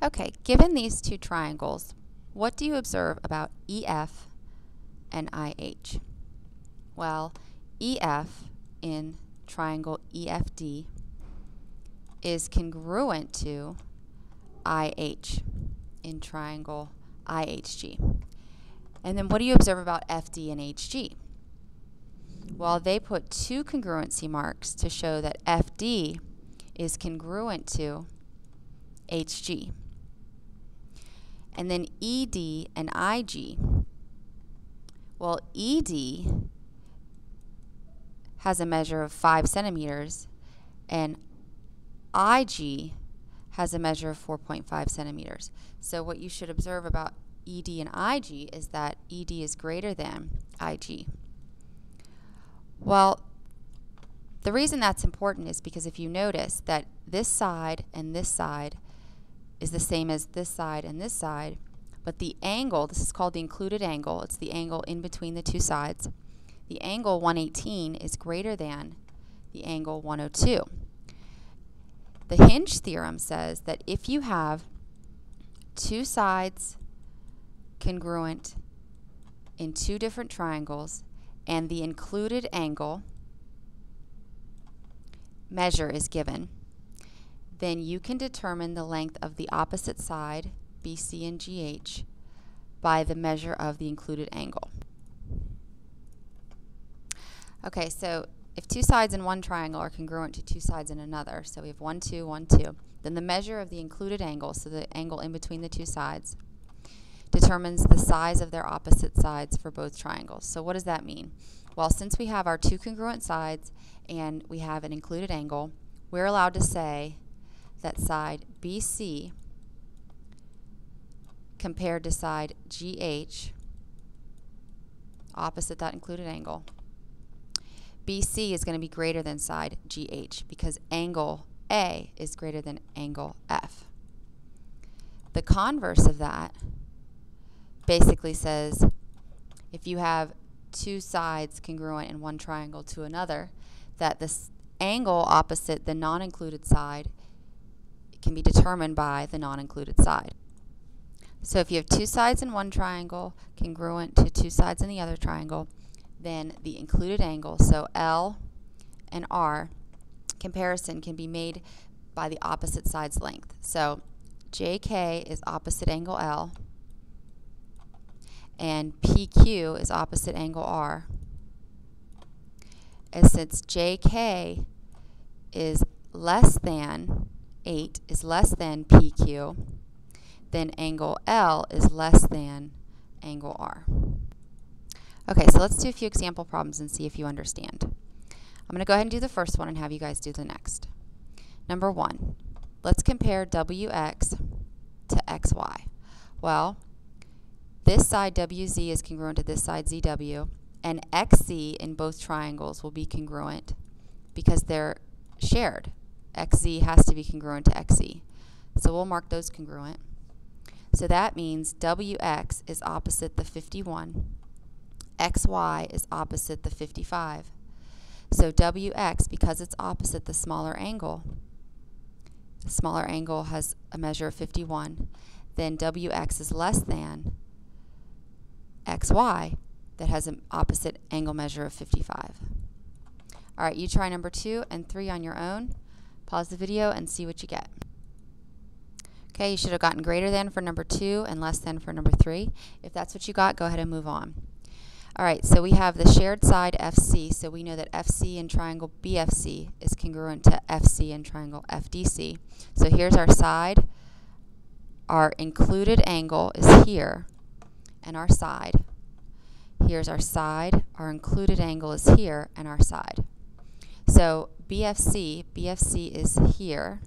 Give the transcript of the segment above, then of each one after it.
Okay, given these two triangles, what do you observe about EF and IH? Well, EF in triangle EFD is congruent to IH in triangle IHG. And then what do you observe about FD and HG? Well, they put two congruency marks to show that FD is congruent to HG. And then ED and IG. Well, ED has a measure of 5 centimeters, and IG has a measure of 4.5 centimeters. So what you should observe about ED and IG is that ED is greater than IG. Well, the reason that's important is because if you notice that this side and this side is the same as this side and this side, but the angle, this is called the included angle, it's the angle in between the two sides, the angle 118 is greater than the angle 102. The hinge theorem says that if you have two sides congruent in two different triangles and the included angle measure is given, then you can determine the length of the opposite side, BC and GH, by the measure of the included angle. Okay, so if two sides in one triangle are congruent to two sides in another, so we have 1, 2, 1, 2, then the measure of the included angle, so the angle in between the two sides, determines the size of their opposite sides for both triangles. So what does that mean? Well, since we have our two congruent sides and we have an included angle, we're allowed to say that side BC compared to side GH, opposite that included angle, BC is going to be greater than side GH because angle A is greater than angle F. The converse of that basically says if you have two sides congruent in one triangle to another, that this angle opposite the non-included side can be determined by the non-included side. So if you have two sides in one triangle congruent to two sides in the other triangle, then the included angle, so L and R, comparison can be made by the opposite side's length. So JK is opposite angle L, and PQ is opposite angle R. And since JK is less than 8 is less than PQ, then angle L is less than angle R. Okay, so let's do a few example problems and see if you understand. I'm going to go ahead and do the first one and have you guys do the next. Number one, let's compare WX to XY. Well, this side WZ is congruent to this side ZW, and XZ in both triangles will be congruent because they're shared. XZ has to be congruent to XZ. So we'll mark those congruent. So that means WX is opposite the 51 xy is opposite the 55. So wx, because it's opposite the smaller angle, the smaller angle has a measure of 51, then wx is less than xy that has an opposite angle measure of 55. All right, you try number two and three on your own. Pause the video and see what you get. Okay, you should have gotten greater than for number two and less than for number three. If that's what you got, go ahead and move on. All right, so we have the shared side FC, so we know that FC in triangle BFC is congruent to FC in triangle FDC. So here's our side. Our included angle is here, and our side. Here's our side. Our included angle is here, and our side. So BFC, BFC is here.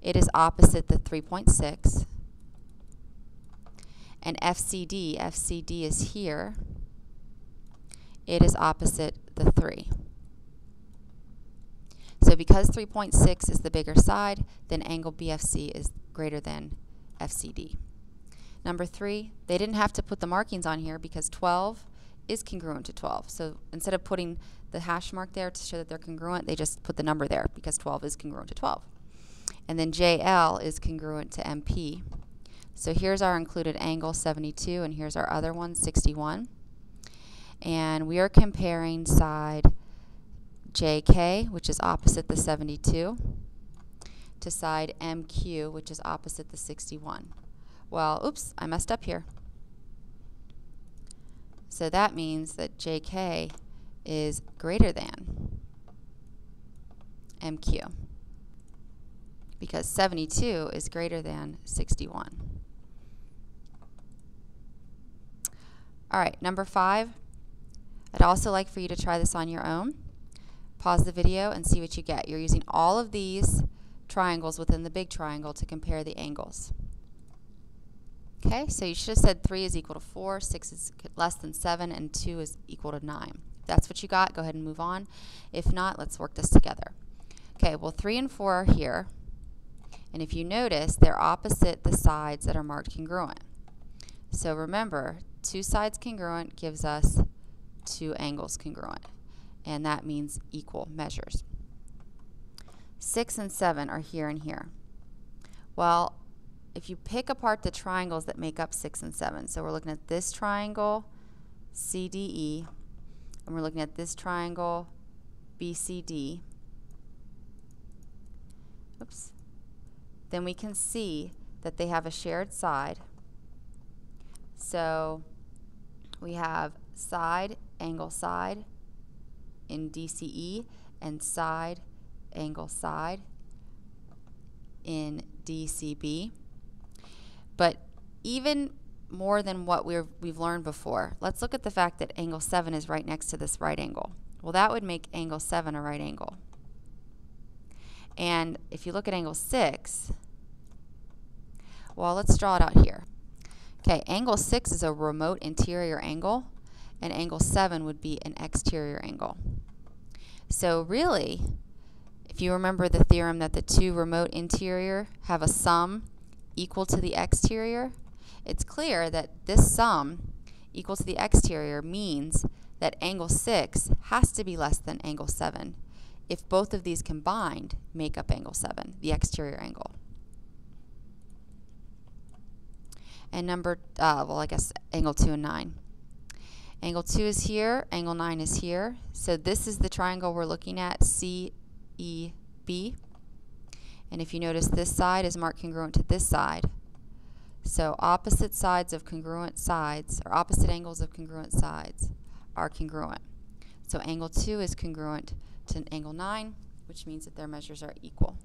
It is opposite the 3.6. And FCD, FCD is here it is opposite the 3. So because 3.6 is the bigger side, then angle BFC is greater than FCD. Number 3, they didn't have to put the markings on here because 12 is congruent to 12. So instead of putting the hash mark there to show that they're congruent, they just put the number there because 12 is congruent to 12. And then JL is congruent to MP. So here's our included angle 72 and here's our other one 61. And we are comparing side JK, which is opposite the 72, to side MQ, which is opposite the 61. Well, oops, I messed up here. So that means that JK is greater than MQ because 72 is greater than 61. All right, number five, I'd also like for you to try this on your own. Pause the video and see what you get. You're using all of these triangles within the big triangle to compare the angles. Okay, so you should have said 3 is equal to 4, 6 is less than 7, and 2 is equal to 9. If that's what you got, go ahead and move on. If not, let's work this together. Okay, well 3 and 4 are here. And if you notice, they're opposite the sides that are marked congruent. So remember, two sides congruent gives us two angles congruent. And that means equal measures. 6 and 7 are here and here. Well, if you pick apart the triangles that make up 6 and 7, so we're looking at this triangle, CDE, and we're looking at this triangle, BCD. Oops. Then we can see that they have a shared side. So we have side, angle, side in DCE, and side, angle, side in DCB. But even more than what we have learned before, let's look at the fact that angle 7 is right next to this right angle. Well, that would make angle 7 a right angle. And if you look at angle 6, well, let's draw it out here. Okay, angle 6 is a remote interior angle, and angle 7 would be an exterior angle. So really, if you remember the theorem that the two remote interior have a sum equal to the exterior, it's clear that this sum equal to the exterior means that angle 6 has to be less than angle 7 if both of these combined make up angle 7, the exterior angle. And number, uh, well, I guess angle 2 and 9. Angle 2 is here, angle 9 is here. So this is the triangle we're looking at, CEB. And if you notice, this side is marked congruent to this side. So opposite sides of congruent sides, or opposite angles of congruent sides, are congruent. So angle 2 is congruent to angle 9, which means that their measures are equal.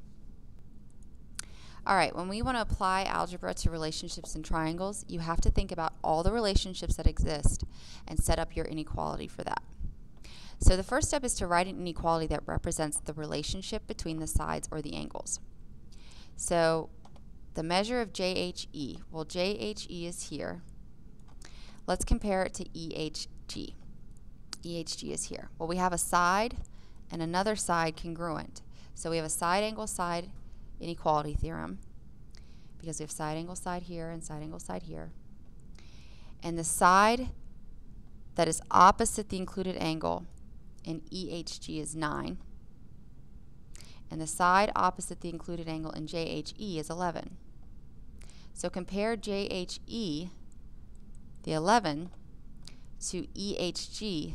All right, when we want to apply algebra to relationships in triangles, you have to think about all the relationships that exist and set up your inequality for that. So the first step is to write an inequality that represents the relationship between the sides or the angles. So the measure of JHE, well JHE is here. Let's compare it to EHG. EHG is here. Well, we have a side and another side congruent. So we have a side angle side inequality theorem because we have side angle side here and side angle side here. And the side that is opposite the included angle in EHG is 9. And the side opposite the included angle in JHE is 11. So compare JHE, the 11, to EHG,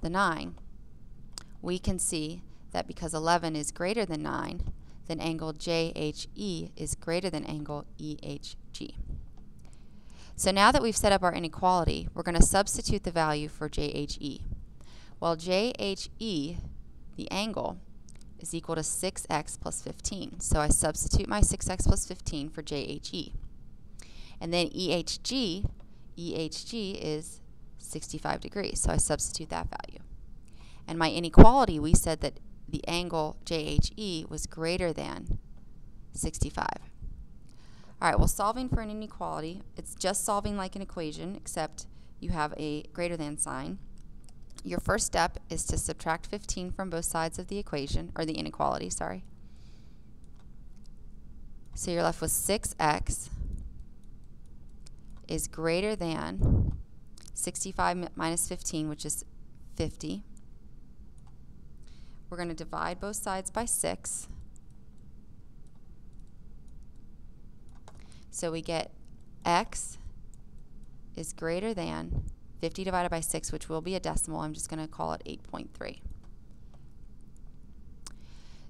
the 9. We can see that because 11 is greater than 9, then angle JHE is greater than angle EHG. So now that we've set up our inequality, we're going to substitute the value for JHE. Well, JHE, the angle, is equal to 6x plus 15. So I substitute my 6x plus 15 for JHE. And then EHG, EHG is 65 degrees. So I substitute that value. And my inequality, we said that the angle JHE was greater than 65. All right, well, solving for an inequality, it's just solving like an equation, except you have a greater than sign. Your first step is to subtract 15 from both sides of the equation, or the inequality, sorry. So you're left with 6x is greater than 65 minus 15, which is 50. We're going to divide both sides by 6. So we get x is greater than 50 divided by 6, which will be a decimal. I'm just going to call it 8.3.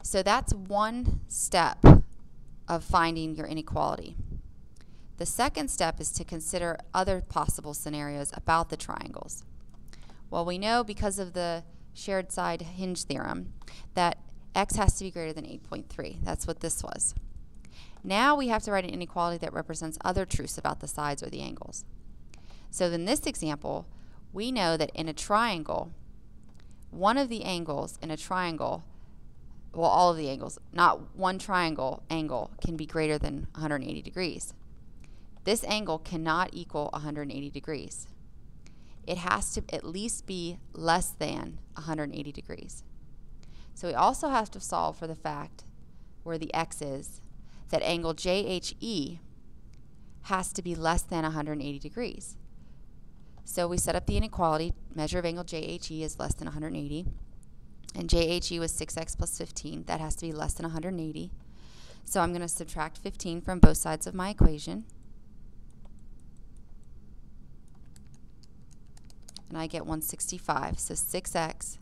So that's one step of finding your inequality. The second step is to consider other possible scenarios about the triangles. Well, we know because of the shared side hinge theorem that x has to be greater than 8.3. That's what this was. Now we have to write an inequality that represents other truths about the sides or the angles. So in this example, we know that in a triangle, one of the angles in a triangle, well, all of the angles, not one triangle angle can be greater than 180 degrees. This angle cannot equal 180 degrees. It has to at least be less than 180 degrees. So we also have to solve for the fact where the x is that angle JHE has to be less than 180 degrees. So we set up the inequality, measure of angle JHE is less than 180, and JHE was 6x plus 15. That has to be less than 180. So I'm going to subtract 15 from both sides of my equation. And I get 165. So 6x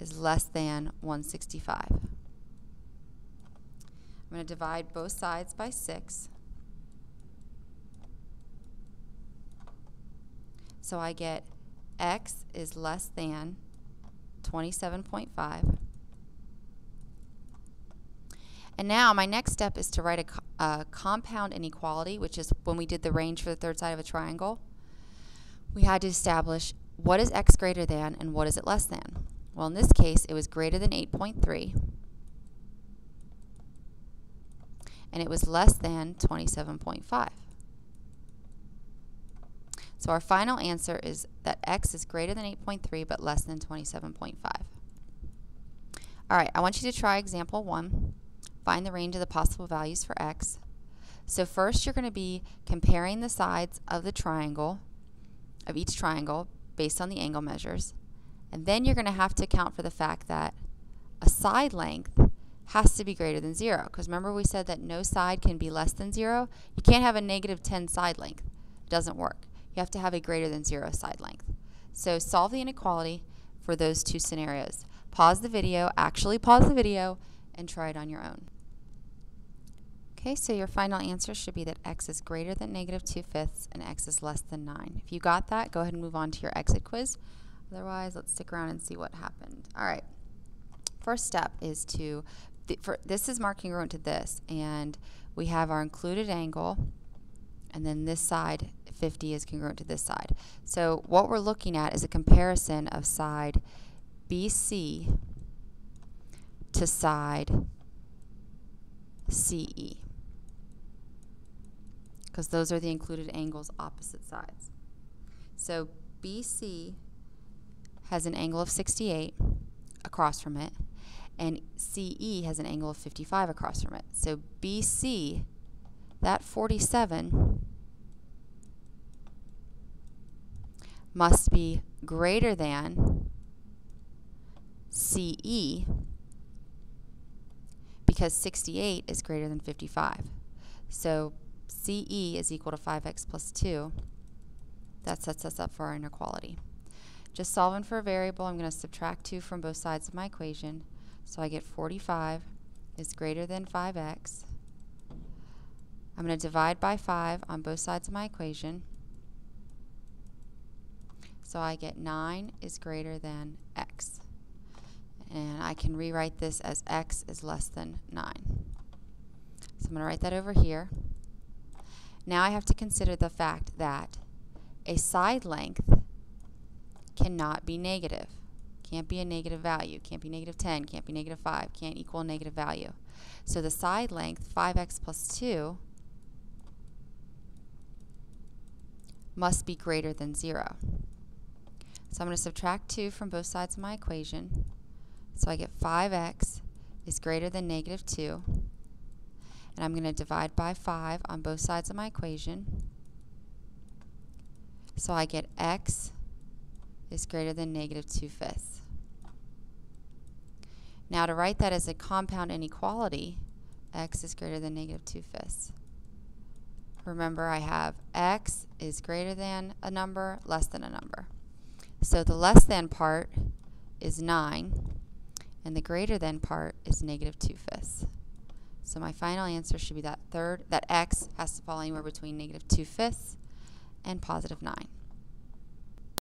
is less than 165. I'm going to divide both sides by 6. So I get x is less than 27.5. And now my next step is to write a, co a, compound inequality, which is when we did the range for the third side of a triangle. We had to establish what is x greater than and what is it less than. Well, in this case, it was greater than 8.3, and it was less than 27.5. So our final answer is that x is greater than 8.3 but less than 27.5. All right, I want you to try example 1. Find the range of the possible values for x. So first you're going to be comparing the sides of the triangle, of each triangle, based on the angle measures. And then you're going to have to account for the fact that a side length has to be greater than 0. Because remember we said that no side can be less than 0? You can't have a negative 10 side length. It doesn't work you have to have a greater than zero side length. So solve the inequality for those two scenarios. Pause the video, actually pause the video, and try it on your own. Okay, so your final answer should be that x is greater than negative 2 fifths and x is less than 9. If you got that, go ahead and move on to your exit quiz. Otherwise, let's stick around and see what happened. All right, first step is to, th for, this is marking congruent to this, and we have our included angle, and then this side 50 is congruent to this side. So what we're looking at is a comparison of side BC to side CE because those are the included angles opposite sides. So BC has an angle of 68 across from it and CE has an angle of 55 across from it. So BC, that 47 must be greater than CE because 68 is greater than 55. So CE is equal to 5x plus 2. That sets us up for our inequality. Just solving for a variable, I'm going to subtract 2 from both sides of my equation. So I get 45 is greater than 5x. I'm going to divide by 5 on both sides of my equation. So I get 9 is greater than x. And I can rewrite this as x is less than 9. So I'm going to write that over here. Now I have to consider the fact that a side length cannot be negative. Can't be a negative value. Can't be negative 10. Can't be negative 5. Can't equal negative value. So the side length, 5x plus 2, must be greater than 0. So I'm going to subtract 2 from both sides of my equation. So I get 5x is greater than negative 2. And I'm going to divide by 5 on both sides of my equation. So I get x is greater than negative 2 fifths. Now to write that as a compound inequality, x is greater than negative 2 fifths. Remember I have x is greater than a number, less than a number. So the less than part is 9, and the greater than part is negative 2 fifths. So my final answer should be that third, that x has to fall anywhere between negative 2 fifths and positive 9.